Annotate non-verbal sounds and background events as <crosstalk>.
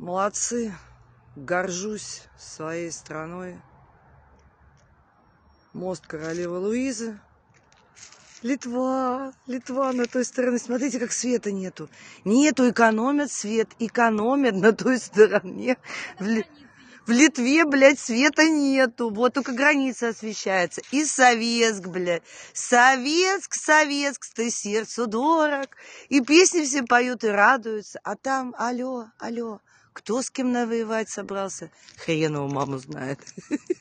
Молодцы. Горжусь своей страной. Мост королевы Луизы. Литва, Литва на той стороне. Смотрите, как света нету. Нету, экономят свет, экономят на той стороне. Ли... в Литве, блядь, света нету. Вот только граница освещается. И Советск, блядь. Советск, Советск, ты сердцу дорог. И песни все поют и радуются. А там, алло, алло, кто с кем навоевать собрался? Хрен его маму знает. <laughs>